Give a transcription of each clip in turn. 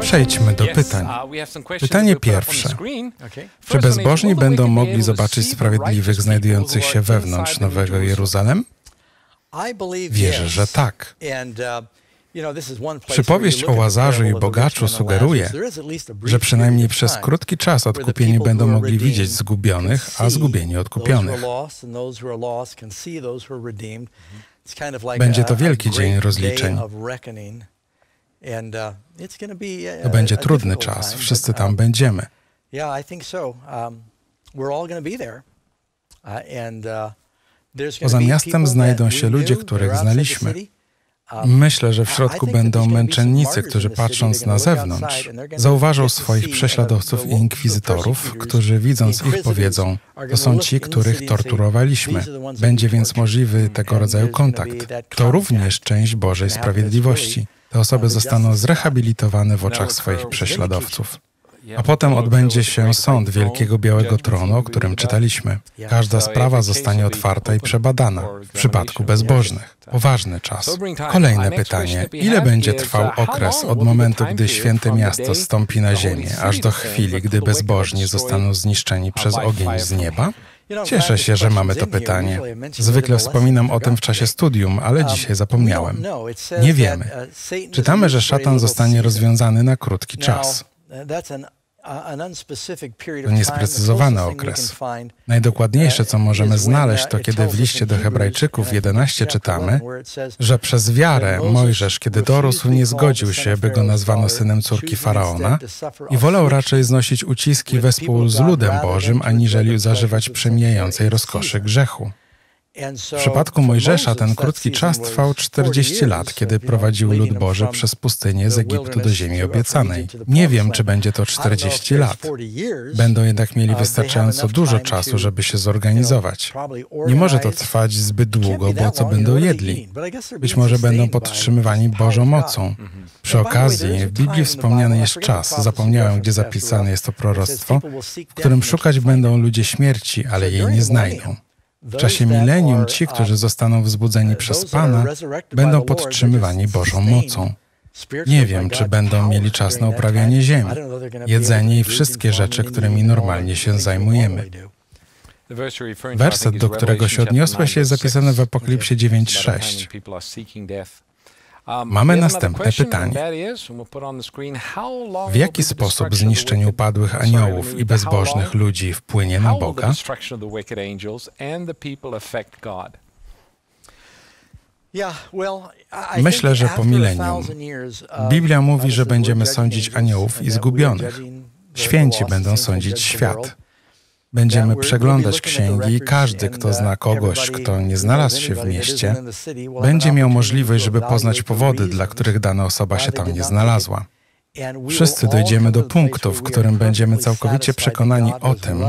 Przejdźmy do pytań. Pytanie pierwsze. Czy bezbożni będą mogli zobaczyć sprawiedliwych znajdujących się wewnątrz Nowego Jeruzalem? Wierzę, że tak. Przypowieść o Łazarzu i bogaczu sugeruje, że przynajmniej przez krótki czas odkupieni będą mogli widzieć zgubionych, a zgubieni odkupionych. Będzie to wielki dzień rozliczeń. To będzie trudny czas. Wszyscy tam będziemy. Poza miastem znajdą się ludzie, których znaliśmy. Myślę, że w środku będą męczennicy, którzy patrząc na zewnątrz, zauważą swoich prześladowców i inkwizytorów, którzy widząc ich powiedzą, to są ci, których torturowaliśmy. Będzie więc możliwy tego rodzaju kontakt. To również część Bożej sprawiedliwości. Te osoby zostaną zrehabilitowane w oczach swoich prześladowców. A potem odbędzie się sąd Wielkiego Białego Tronu, o którym czytaliśmy. Każda sprawa zostanie otwarta i przebadana. W przypadku bezbożnych. Poważny czas. Kolejne pytanie. Ile będzie trwał okres od momentu, gdy święte miasto stąpi na ziemię, aż do chwili, gdy bezbożni zostaną zniszczeni przez ogień z nieba? Cieszę się, że mamy to pytanie. Zwykle wspominam o tym w czasie studium, ale dzisiaj zapomniałem. Nie wiemy. Czytamy, że szatan zostanie rozwiązany na krótki czas. To niesprecyzowany okres. Najdokładniejsze, co możemy znaleźć, to kiedy w liście do Hebrajczyków 11 czytamy, że przez wiarę Mojżesz, kiedy dorósł, nie zgodził się, by go nazwano synem córki faraona i wolał raczej znosić uciski wespół z ludem Bożym, aniżeli zażywać przemijającej rozkoszy grzechu. W przypadku Mojżesza ten krótki czas trwał 40 lat, kiedy prowadził lud Boży przez pustynię z Egiptu do ziemi obiecanej. Nie wiem, czy będzie to 40 lat. Będą jednak mieli wystarczająco dużo czasu, żeby się zorganizować. Nie może to trwać zbyt długo, bo co będą jedli? Być może będą podtrzymywani Bożą mocą. Przy okazji, w Biblii wspomniany jest czas, zapomniałem, gdzie zapisane jest to proroctwo, w którym szukać będą ludzie śmierci, ale jej nie znajdą. W czasie milenium ci, którzy zostaną wzbudzeni przez Pana, będą podtrzymywani Bożą mocą. Nie wiem, czy będą mieli czas na uprawianie ziemi, jedzenie i wszystkie rzeczy, którymi normalnie się zajmujemy. Werset, do którego się odniosłeś, jest zapisany w Apokalipsie 9:6. Mamy następne pytanie. W jaki sposób zniszczenie upadłych aniołów i bezbożnych ludzi wpłynie na Boga? Myślę, że po milenium. Biblia mówi, że będziemy sądzić aniołów i zgubionych. Święci będą sądzić świat. Będziemy przeglądać księgi i każdy, kto zna kogoś, kto nie znalazł się w mieście, będzie miał możliwość, żeby poznać powody, dla których dana osoba się tam nie znalazła. Wszyscy dojdziemy do punktu, w którym będziemy całkowicie przekonani o tym,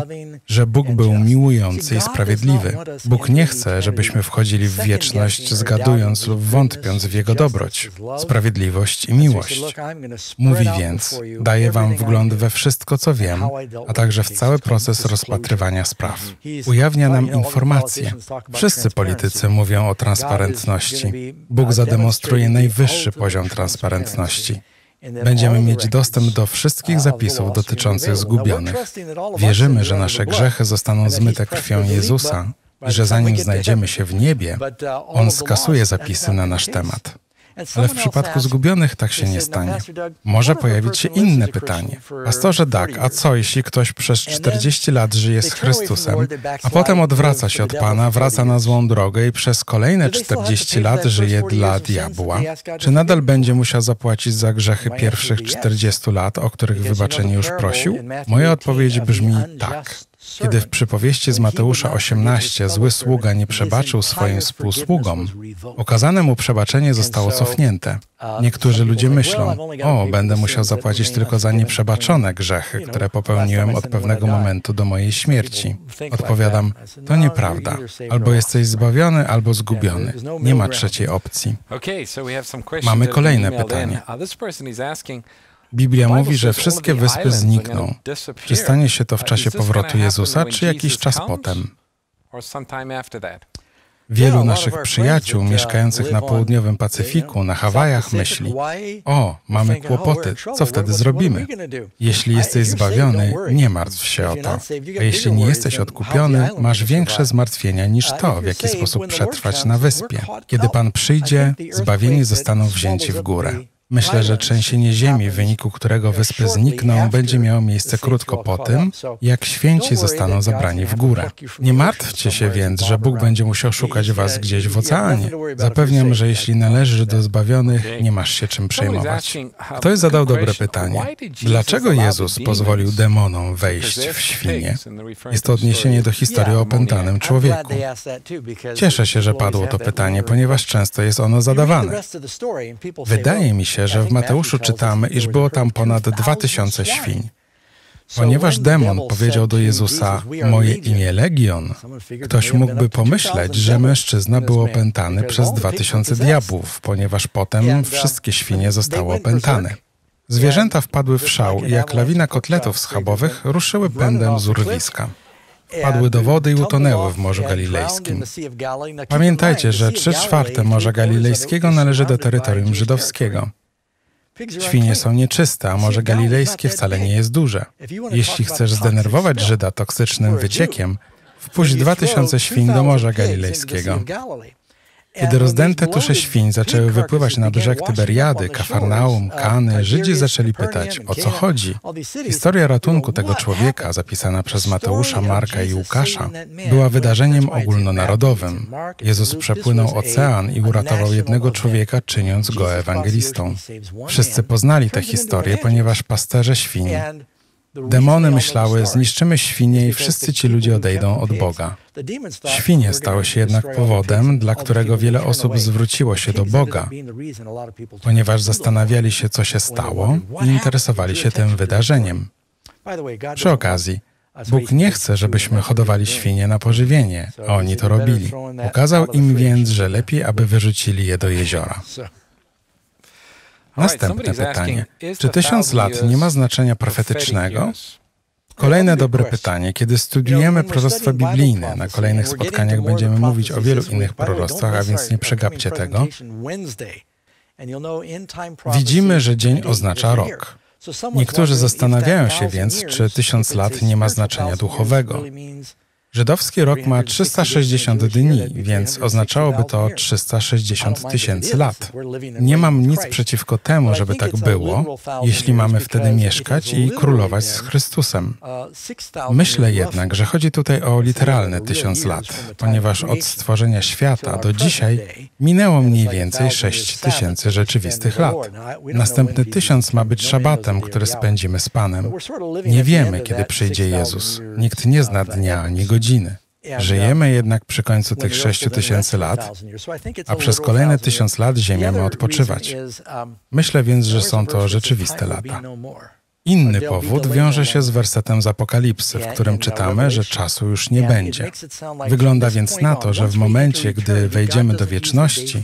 że Bóg był miłujący i sprawiedliwy. Bóg nie chce, żebyśmy wchodzili w wieczność zgadując lub wątpiąc w Jego dobroć, sprawiedliwość i miłość. Mówi więc, daję Wam wgląd we wszystko, co wiem, a także w cały proces rozpatrywania spraw. Ujawnia nam informacje. Wszyscy politycy mówią o transparentności. Bóg zademonstruje najwyższy poziom transparentności. Będziemy mieć dostęp do wszystkich zapisów dotyczących zgubionych. Wierzymy, że nasze grzechy zostaną zmyte krwią Jezusa i że zanim znajdziemy się w niebie, On skasuje zapisy na nasz temat. Ale w przypadku zgubionych tak się nie stanie. Może pojawić się inne pytanie. Pastorze Doug, a co jeśli ktoś przez 40 lat żyje z Chrystusem, a potem odwraca się od Pana, wraca na złą drogę i przez kolejne 40 lat żyje dla diabła? Czy nadal będzie musiał zapłacić za grzechy pierwszych 40 lat, o których wybaczenie już prosił? Moja odpowiedź brzmi tak. Kiedy w przypowieści z Mateusza 18 zły sługa nie przebaczył swoim współsługom, okazane mu przebaczenie zostało cofnięte. Niektórzy ludzie myślą, o, będę musiał zapłacić tylko za nieprzebaczone grzechy, które popełniłem od pewnego momentu do mojej śmierci. Odpowiadam, to nieprawda. Albo jesteś zbawiony, albo zgubiony. Nie ma trzeciej opcji. Mamy kolejne pytanie. Biblia mówi, że wszystkie wyspy znikną. Czy stanie się to w czasie powrotu Jezusa, czy jakiś czas potem? Wielu naszych przyjaciół mieszkających na południowym Pacyfiku, na Hawajach myśli, o, mamy kłopoty, co wtedy zrobimy? Jeśli jesteś zbawiony, nie martw się o to. A jeśli nie jesteś odkupiony, masz większe zmartwienia niż to, w jaki sposób przetrwać na wyspie. Kiedy Pan przyjdzie, zbawieni zostaną wzięci w górę. Myślę, że trzęsienie ziemi, w wyniku którego wyspy znikną, będzie miało miejsce krótko po tym, jak święci zostaną zabrani w górę. Nie martwcie się więc, że Bóg będzie musiał szukać was gdzieś w oceanie. Zapewniam, że jeśli należysz do zbawionych, nie masz się czym przejmować. Ktoś zadał dobre pytanie. Dlaczego Jezus pozwolił demonom wejść w świnie? Jest to odniesienie do historii o opętanym człowieku. Cieszę się, że padło to pytanie, ponieważ często jest ono zadawane. Wydaje mi się, się, że w Mateuszu czytamy, iż było tam ponad dwa tysiące świń. Ponieważ demon powiedział do Jezusa, moje imię Legion, ktoś mógłby pomyśleć, że mężczyzna był opętany przez dwa tysiące diabłów, ponieważ potem wszystkie świnie zostały opętane. Zwierzęta wpadły w szał i jak lawina kotletów schabowych ruszyły pędem z urwiska. Wpadły do wody i utonęły w Morzu Galilejskim. Pamiętajcie, że trzy czwarte Morza Galilejskiego należy do terytorium żydowskiego. Świnie są nieczyste, a Morze Galilejskie wcale nie jest duże. Jeśli chcesz zdenerwować Żyda toksycznym wyciekiem, wpuść dwa tysiące świń do Morza Galilejskiego. Kiedy rozdęte tusze świń zaczęły wypływać na brzeg Tyberiady, Kafarnaum, Kany, Żydzi zaczęli pytać, o co chodzi. Historia ratunku tego człowieka, zapisana przez Mateusza, Marka i Łukasza, była wydarzeniem ogólnonarodowym. Jezus przepłynął ocean i uratował jednego człowieka, czyniąc go ewangelistą. Wszyscy poznali tę historię, ponieważ pasterze świń Demony myślały, zniszczymy świnie i wszyscy ci ludzie odejdą od Boga. Świnie stały się jednak powodem, dla którego wiele osób zwróciło się do Boga, ponieważ zastanawiali się, co się stało i interesowali się tym wydarzeniem. Przy okazji, Bóg nie chce, żebyśmy hodowali świnie na pożywienie, a oni to robili. Ukazał im więc, że lepiej, aby wyrzucili je do jeziora. Następne pytanie. Czy tysiąc lat nie ma znaczenia profetycznego? Kolejne dobre pytanie. Kiedy studiujemy proroctwa biblijne, na kolejnych spotkaniach będziemy mówić o wielu innych proroctwach, a więc nie przegapcie tego. Widzimy, że dzień oznacza rok. Niektórzy zastanawiają się więc, czy tysiąc lat nie ma znaczenia duchowego. Żydowski rok ma 360 dni, więc oznaczałoby to 360 tysięcy lat. Nie mam nic przeciwko temu, żeby tak było, jeśli mamy wtedy mieszkać i królować z Chrystusem. Myślę jednak, że chodzi tutaj o literalne tysiąc lat, ponieważ od stworzenia świata do dzisiaj minęło mniej więcej 6 tysięcy rzeczywistych lat. Następny tysiąc ma być szabatem, który spędzimy z Panem. Nie wiemy, kiedy przyjdzie Jezus. Nikt nie zna dnia ani godziny godziny. Żyjemy jednak przy końcu tych sześciu tysięcy lat, a przez kolejne tysiąc lat Ziemia ma odpoczywać. Myślę więc, że są to rzeczywiste lata. Inny powód wiąże się z wersetem z Apokalipsy, w którym czytamy, że czasu już nie będzie. Wygląda więc na to, że w momencie, gdy wejdziemy do wieczności,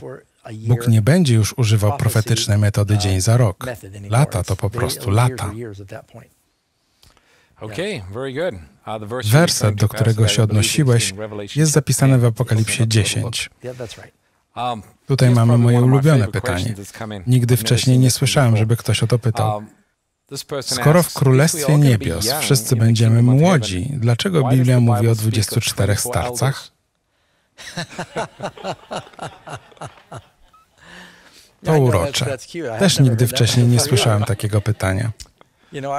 Bóg nie będzie już używał profetycznej metody dzień za rok. Lata to po prostu lata. Werset, do którego się odnosiłeś, jest zapisany w Apokalipsie 10. Um, Tutaj mamy moje ulubione pytanie. Nigdy wcześniej nie słyszałem, żeby ktoś o to pytał. Um, Skoro w Królestwie Niebios wszyscy będziemy młodzi, dlaczego Biblia mówi o 24 starcach? To urocze. Też nigdy wcześniej nie słyszałem takiego pytania.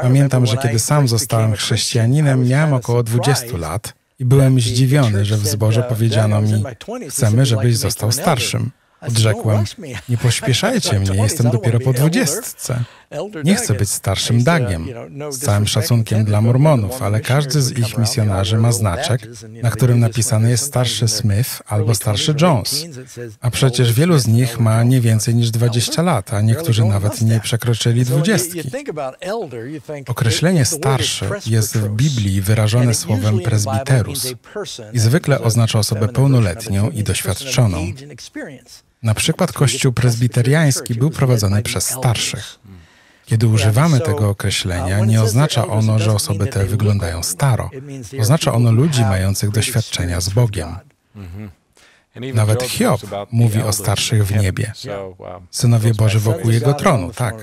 Pamiętam, że kiedy sam zostałem chrześcijaninem, miałem około 20 lat i byłem zdziwiony, że w zborze powiedziano mi: Chcemy, żebyś został starszym. Odrzekłem: Nie pośpieszajcie mnie, jestem dopiero po dwudziestce. Nie chcę być starszym Dagiem, z całym szacunkiem dla Mormonów, ale każdy z ich misjonarzy ma znaczek, na którym napisany jest starszy Smith albo starszy Jones. A przecież wielu z nich ma nie więcej niż 20 lat, a niektórzy nawet nie przekroczyli dwudziestki. Określenie starszy jest w Biblii wyrażone słowem presbiterus i zwykle oznacza osobę pełnoletnią i doświadczoną. Na przykład kościół prezbiteriański był prowadzony przez starszych. Kiedy używamy tego określenia, nie oznacza ono, że osoby te wyglądają staro. Oznacza ono ludzi mających doświadczenia z Bogiem. Nawet Hiob mówi o starszych w niebie. Synowie Boży wokół jego tronu, tak.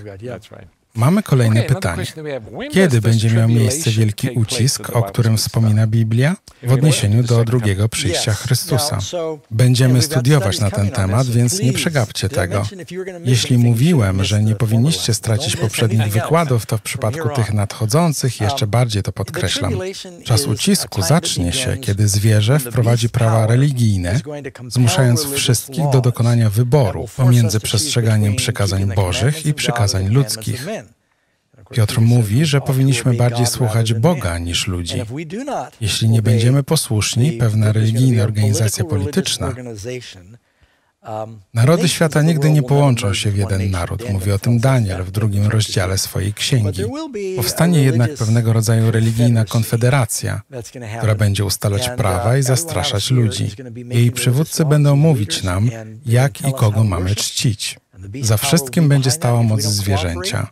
Mamy kolejne pytanie. Kiedy będzie miał miejsce wielki ucisk, o którym wspomina Biblia? W odniesieniu do drugiego przyjścia Chrystusa. Będziemy studiować na ten temat, więc nie przegapcie tego. Jeśli mówiłem, że nie powinniście stracić poprzednich wykładów, to w przypadku tych nadchodzących jeszcze bardziej to podkreślam. Czas ucisku zacznie się, kiedy zwierzę wprowadzi prawa religijne, zmuszając wszystkich do dokonania wyboru pomiędzy przestrzeganiem przykazań Bożych i przykazań ludzkich. Piotr mówi, że powinniśmy bardziej słuchać Boga niż ludzi. Jeśli nie będziemy posłuszni, pewna religijna organizacja polityczna Narody świata nigdy nie połączą się w jeden naród, mówi o tym Daniel w drugim rozdziale swojej księgi. Powstanie jednak pewnego rodzaju religijna konfederacja, która będzie ustalać prawa i zastraszać ludzi. Jej przywódcy będą mówić nam, jak i kogo mamy czcić. Za wszystkim będzie stała moc zwierzęcia.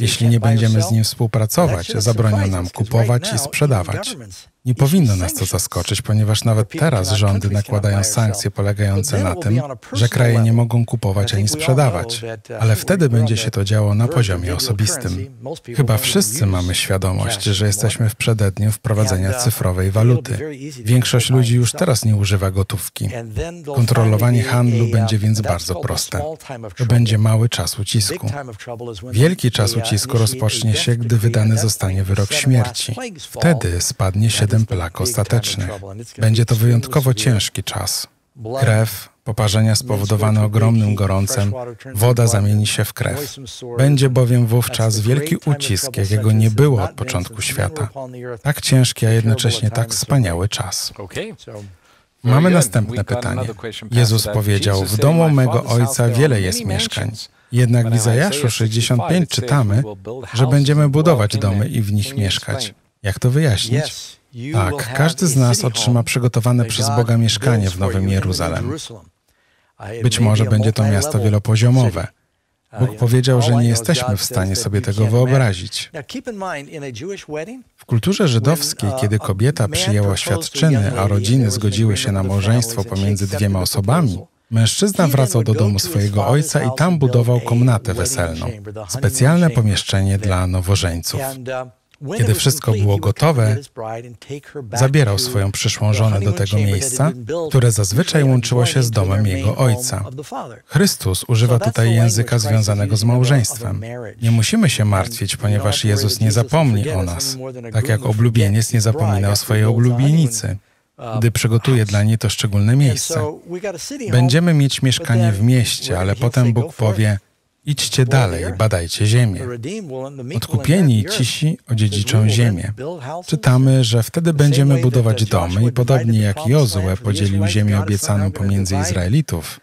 Jeśli nie będziemy z nim współpracować, zabronią nam kupować i sprzedawać. Nie powinno nas to zaskoczyć, ponieważ nawet teraz rządy nakładają sankcje polegające na tym, że kraje nie mogą kupować ani sprzedawać, ale wtedy będzie się to działo na poziomie osobistym. Chyba wszyscy mamy świadomość, że jesteśmy w przededniu wprowadzenia cyfrowej waluty. Większość ludzi już teraz nie używa gotówki. Kontrolowanie handlu będzie więc bardzo proste. To będzie mały czas ucisku. Wielki czas ucisku rozpocznie się, gdy wydany zostanie wyrok śmierci. Wtedy spadnie siedem siedem plak ostatecznych. Będzie to wyjątkowo ciężki czas. Krew, poparzenia spowodowane ogromnym gorącem, woda zamieni się w krew. Będzie bowiem wówczas wielki ucisk, jakiego nie było od początku świata. Tak ciężki, a jednocześnie tak wspaniały czas. Mamy następne pytanie. Jezus powiedział, w domu mego Ojca wiele jest mieszkań. Jednak w Izajaszu 65 czytamy, że będziemy budować domy i w nich mieszkać. Jak to wyjaśnić? Tak, każdy z nas otrzyma przygotowane przez Boga mieszkanie w Nowym Jeruzalem. Być może będzie to miasto wielopoziomowe. Bóg powiedział, że nie jesteśmy w stanie sobie tego wyobrazić. W kulturze żydowskiej, uh, kiedy kobieta przyjęła świadczyny, a rodziny zgodziły się na małżeństwo pomiędzy dwiema osobami, Mężczyzna wracał do domu swojego ojca i tam budował komnatę weselną, specjalne pomieszczenie dla nowożeńców. Uh, kiedy wszystko było gotowe, zabierał swoją przyszłą żonę do tego miejsca, które zazwyczaj łączyło się z domem jego ojca. Chrystus używa tutaj języka związanego z małżeństwem. Nie musimy się martwić, ponieważ Jezus nie zapomni o nas, tak jak oblubieniec nie zapomina o swojej oblubienicy gdy przygotuje dla niej to szczególne miejsce. Będziemy mieć mieszkanie w mieście, ale potem Bóg powie: Idźcie dalej, badajcie ziemię. Odkupieni cisi odziedziczą ziemię. Czytamy, że wtedy będziemy budować domy i podobnie jak Jozue podzielił ziemię obiecaną pomiędzy Izraelitów,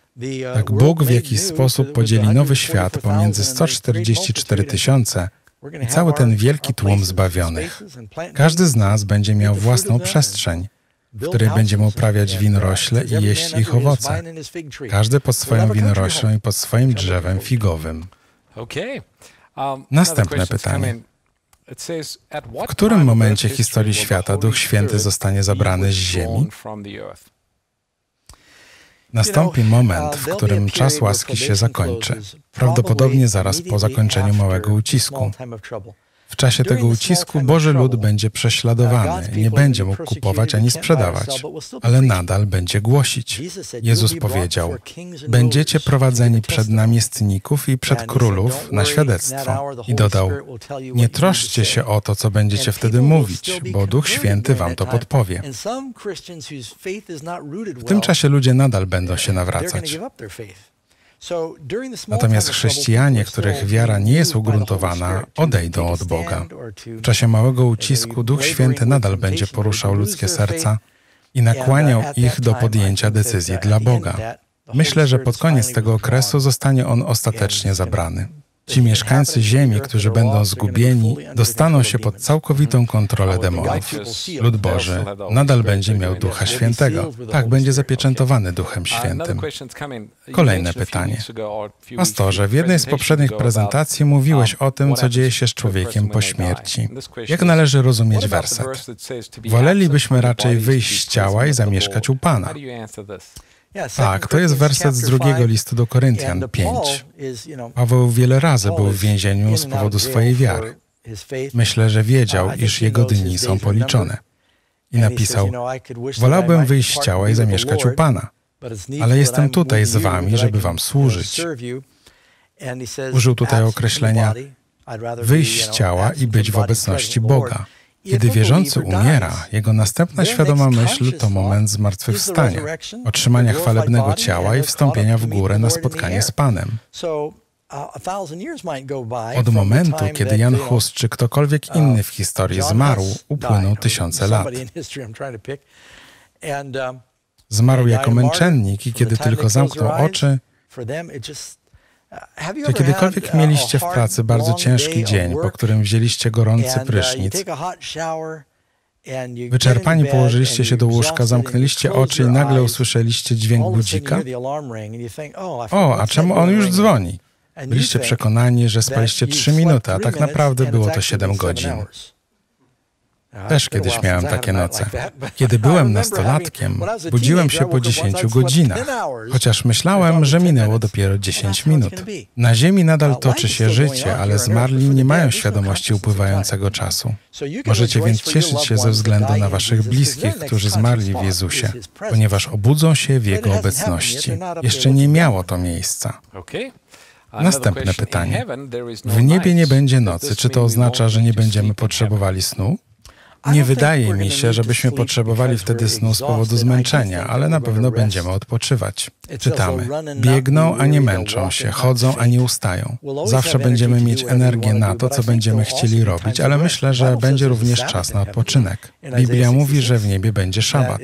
tak Bóg w jakiś sposób podzieli nowy świat pomiędzy 144 tysiące i cały ten wielki tłum zbawionych. Każdy z nas będzie miał własną przestrzeń, w której będziemy uprawiać winorośle i jeść ich owoce, każdy pod swoją winoroślą i pod swoim drzewem figowym. Um, Następne pytanie. W którym momencie historii świata Duch Święty zostanie zabrany z ziemi? Nastąpi moment, w którym czas łaski się zakończy, prawdopodobnie zaraz po zakończeniu małego ucisku. W czasie tego ucisku Boży lud będzie prześladowany, nie będzie mógł kupować ani sprzedawać, ale nadal będzie głosić. Jezus powiedział: Będziecie prowadzeni przed namiestników i przed królów na świadectwo. I dodał: Nie troszcie się o to, co będziecie wtedy mówić, bo Duch Święty wam to podpowie. W tym czasie ludzie nadal będą się nawracać. Natomiast chrześcijanie, których wiara nie jest ugruntowana, odejdą od Boga. W czasie małego ucisku Duch Święty nadal będzie poruszał ludzkie serca i nakłaniał ich do podjęcia decyzji dla Boga. Myślę, że pod koniec tego okresu zostanie on ostatecznie zabrany. Ci mieszkańcy Ziemi, którzy będą zgubieni, dostaną się pod całkowitą kontrolę demonów. Lud Boży nadal będzie miał Ducha Świętego. Tak, będzie zapieczętowany Duchem Świętym. Kolejne pytanie. Pastorze, w jednej z poprzednich prezentacji mówiłeś o tym, co dzieje się z człowiekiem po śmierci. Jak należy rozumieć werset? Wolelibyśmy raczej wyjść z ciała i zamieszkać u Pana. Tak, to jest werset z drugiego listu do Koryntian 5. Paweł wiele razy był w więzieniu z powodu swojej wiary. Myślę, że wiedział, iż jego dni są policzone. I napisał, wolałbym wyjść z ciała i zamieszkać u Pana, ale jestem tutaj z wami, żeby wam służyć. Użył tutaj określenia wyjść z ciała i być w obecności Boga. Kiedy wierzący umiera, jego następna świadoma myśl to moment zmartwychwstania, otrzymania chwalebnego ciała i wstąpienia w górę na spotkanie z Panem. Od momentu, kiedy Jan Hus czy ktokolwiek inny w historii zmarł, upłyną tysiące lat. Zmarł jako męczennik i kiedy tylko zamknął oczy, czy kiedykolwiek mieliście w pracy bardzo ciężki dzień, po którym wzięliście gorący uh, prysznic, Wyczerpani położyliście się do łóżka, zamknęliście oczy i nagle usłyszeliście dźwięk budzika? Oh, o, a czemu on już dzwoni? Byliście przekonani, że spaliście trzy minuty, a tak naprawdę było to siedem godzin. Też kiedyś miałem takie noce. Kiedy byłem nastolatkiem, budziłem się po 10 godzinach, chociaż myślałem, że minęło dopiero 10 minut. Na Ziemi nadal toczy się życie, ale zmarli nie mają świadomości upływającego czasu. Możecie więc cieszyć się ze względu na waszych bliskich, którzy zmarli w Jezusie, ponieważ obudzą się w Jego obecności. Jeszcze nie miało to miejsca. Następne pytanie. W niebie nie będzie nocy. Czy to oznacza, że nie będziemy potrzebowali snu? Nie wydaje mi się, żebyśmy potrzebowali wtedy snu z powodu zmęczenia, ale na pewno będziemy odpoczywać. Czytamy: Biegną, a nie męczą się, chodzą, a nie ustają. Zawsze będziemy mieć energię na to, co będziemy chcieli robić, ale myślę, że będzie również czas na odpoczynek. Biblia mówi, że w niebie będzie szabat.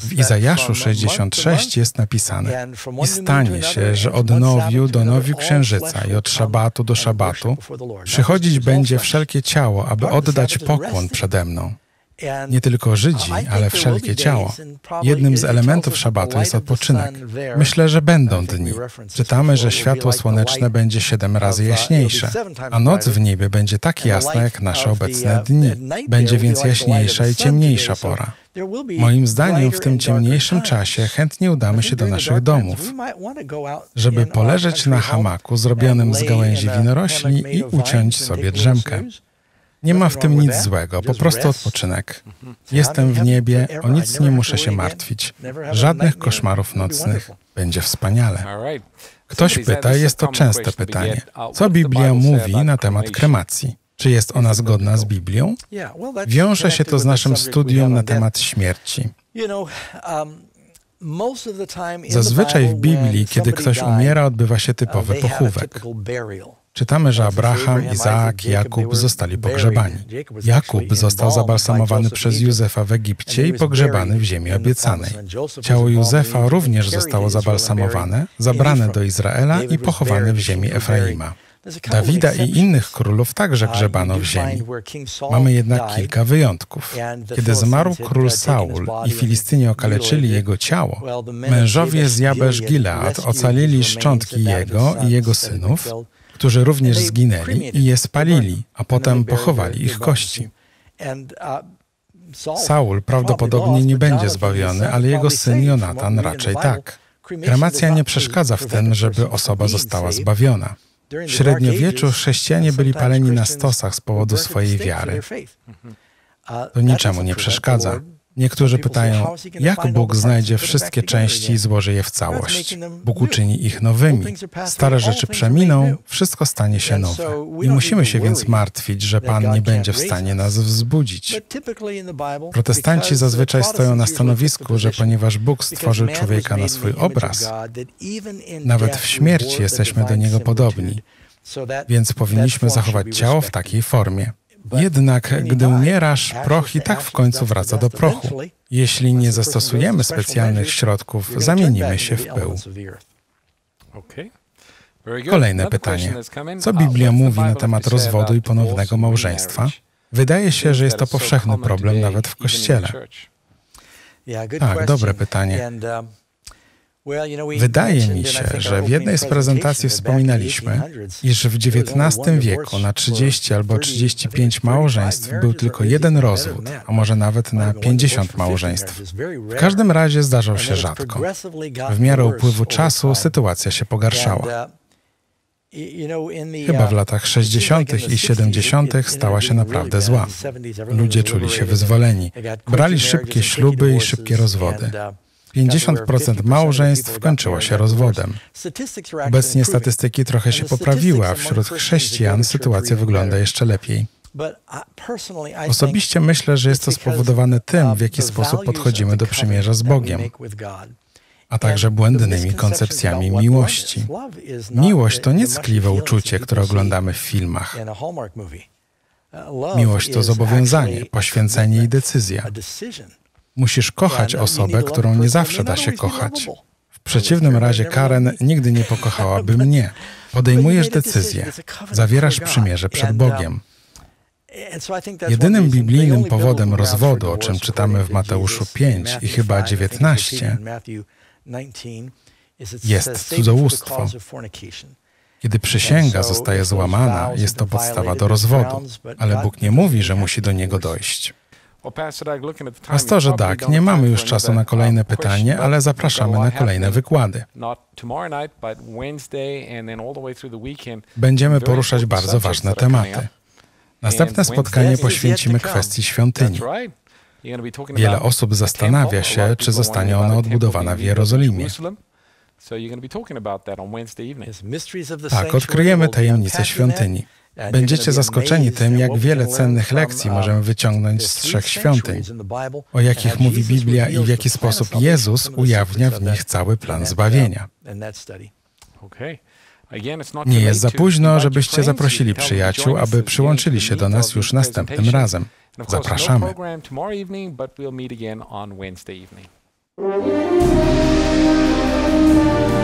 W Izajaszu 66 jest napisane: I stanie się, że od nowiu do nowiu księżyca i od szabatu do szabatu przychodzić będzie wszelkie ciało, aby oddać pokłon przede mną. Nie tylko Żydzi, ale wszelkie ciało. Jednym z elementów szabatu jest odpoczynek. Myślę, że będą dni. Czytamy, że światło słoneczne będzie siedem razy jaśniejsze, a noc w niebie będzie tak jasna jak nasze obecne dni. Będzie więc jaśniejsza i ciemniejsza pora. Moim zdaniem w tym ciemniejszym czasie chętnie udamy się do naszych domów, żeby poleżeć na hamaku zrobionym z gałęzi winorośli i uciąć sobie drzemkę. Nie ma w tym nic złego, po prostu odpoczynek. Jestem w niebie, o nic nie muszę się martwić. Żadnych koszmarów nocnych. Będzie wspaniale. Ktoś pyta, jest to częste pytanie, co Biblia mówi na temat kremacji? Czy jest ona zgodna z Biblią? Wiąże się to z naszym studium na temat śmierci. Zazwyczaj w Biblii, kiedy ktoś umiera, odbywa się typowy pochówek. Czytamy, że Abraham, Izaak i Jakub zostali pogrzebani. Jakub został zabalsamowany przez Józefa w Egipcie i pogrzebany w ziemi obiecanej. Ciało Józefa również zostało zabalsamowane, zabrane do Izraela i pochowane w ziemi Efraima. Dawida i innych królów także grzebano w ziemi. Mamy jednak kilka wyjątków. Kiedy zmarł król Saul i Filistyni okaleczyli jego ciało, mężowie z Jabesz Gilead ocalili szczątki jego i jego synów którzy również zginęli i je spalili, a potem pochowali ich kości. Saul prawdopodobnie nie będzie zbawiony, ale jego syn Jonatan raczej tak. Kremacja nie przeszkadza w tym, żeby osoba została zbawiona. W średniowieczu chrześcijanie byli paleni na stosach z powodu swojej wiary. To niczemu nie przeszkadza. Niektórzy pytają, jak Bóg znajdzie wszystkie części i złoży je w całość. Bóg uczyni ich nowymi. Stare rzeczy przeminą, wszystko stanie się nowe. Nie musimy się więc martwić, że Pan nie będzie w stanie nas wzbudzić. Protestanci zazwyczaj stoją na stanowisku, że ponieważ Bóg stworzył człowieka na swój obraz, nawet w śmierci jesteśmy do Niego podobni, więc powinniśmy zachować ciało w takiej formie. Jednak gdy umierasz, proch i tak w końcu wraca do prochu. Jeśli nie zastosujemy specjalnych środków, zamienimy się w pył. Kolejne pytanie. Co Biblia mówi na temat rozwodu i ponownego małżeństwa? Wydaje się, że jest to powszechny problem nawet w Kościele. Tak, dobre pytanie. Wydaje mi się, że w jednej z prezentacji wspominaliśmy, iż w XIX wieku na 30 albo 35 małżeństw był tylko jeden rozwód, a może nawet na 50 małżeństw. W każdym razie zdarzał się rzadko. W miarę upływu czasu sytuacja się pogarszała. Chyba w latach 60. i 70. stała się naprawdę zła. Ludzie czuli się wyzwoleni, brali szybkie śluby i szybkie rozwody. 50% małżeństw kończyło się rozwodem. Obecnie statystyki trochę się poprawiły, a wśród chrześcijan sytuacja wygląda jeszcze lepiej. Osobiście myślę, że jest to spowodowane tym, w jaki sposób podchodzimy do przymierza z Bogiem, a także błędnymi koncepcjami miłości. Miłość to nie ckliwe uczucie, które oglądamy w filmach. Miłość to zobowiązanie, poświęcenie i decyzja. Musisz kochać osobę, którą nie zawsze da się kochać. W przeciwnym razie Karen nigdy nie pokochałaby mnie. Podejmujesz decyzję, zawierasz przymierze przed Bogiem. Jedynym biblijnym powodem rozwodu, o czym czytamy w Mateuszu 5 i chyba 19, jest cudzołóstwo. Kiedy przysięga zostaje złamana, jest to podstawa do rozwodu, ale Bóg nie mówi, że musi do niego dojść. Pastorze Dak, nie mamy już czasu na kolejne pytanie, ale zapraszamy na kolejne wykłady. Będziemy poruszać bardzo ważne tematy. Następne spotkanie poświęcimy kwestii świątyni. Wiele osób zastanawia się, czy zostanie ona odbudowana w Jerozolimie. Tak, odkryjemy tajemnicę świątyni. Będziecie zaskoczeni tym, jak wiele cennych lekcji możemy wyciągnąć z trzech świątyń, o jakich mówi Biblia i w jaki sposób Jezus ujawnia w nich cały plan zbawienia. Nie jest za późno, żebyście zaprosili przyjaciół, aby przyłączyli się do nas już następnym razem. Zapraszamy. Thank you.